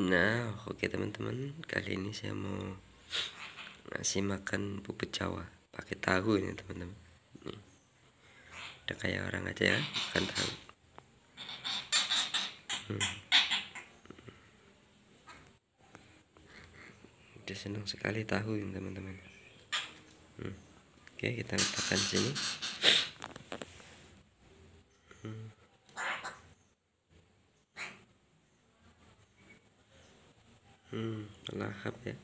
Nah, oke teman-teman, kali ini saya mau ngasih makan puput Jawa pakai tahu ini teman-teman. Udah kayak orang aja ya, makan tahu. Hmm. Dia senang sekali tahu ini teman-teman. Hmm. Oke, kita letakkan sini. Hmm. อืมนะครับเนี่ย